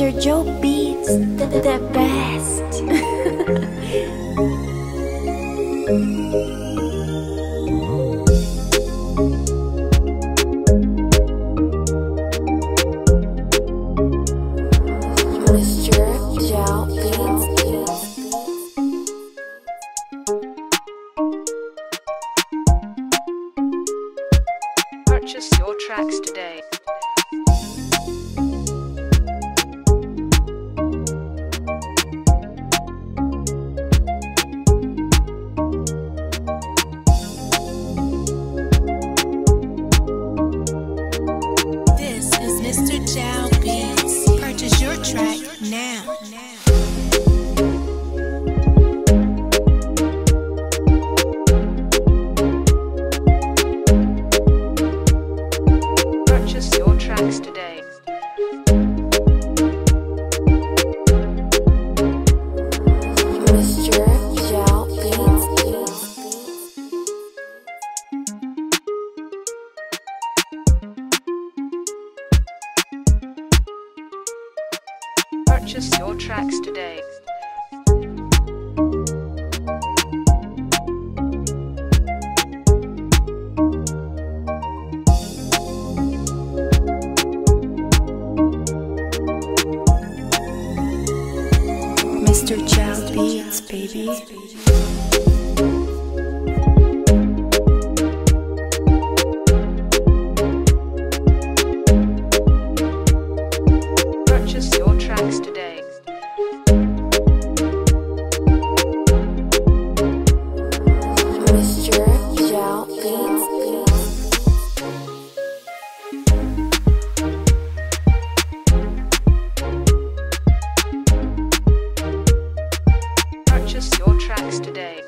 Misteur Jow beats the, the best. Misteur Jow. Purchase your tracks today. Track now. Purchase your tracks today. Mr. Child Beats, baby. purchase your tracks today. Misteur Jow Beats. Purchase your tracks today.